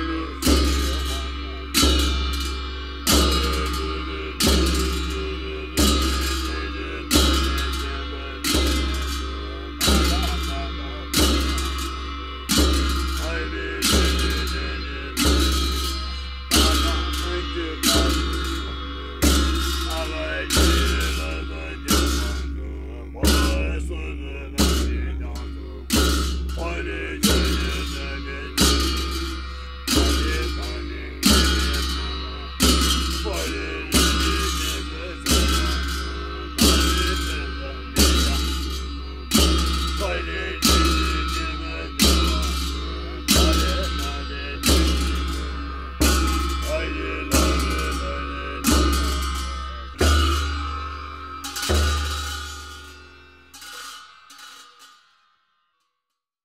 you. fight.